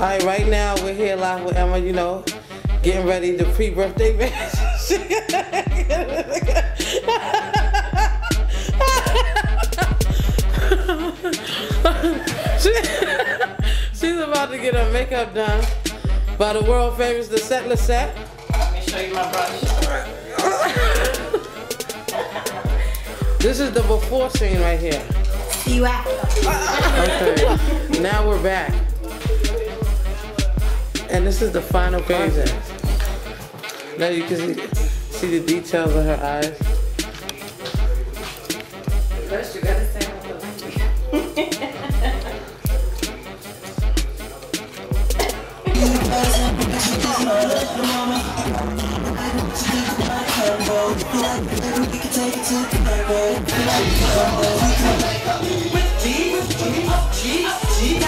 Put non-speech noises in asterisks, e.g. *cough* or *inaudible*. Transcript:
All right, right now we're here live with Emma. You know, getting ready to pre-birthday *laughs* bash. She's about to get her makeup done by the world famous The Lissette. Let me show you my brush. This is the before scene right here. See you after. Okay. *laughs* now we're back. And this is the final version. Now you can see, the details of her eyes. First you gotta With with up, G, up, G, G,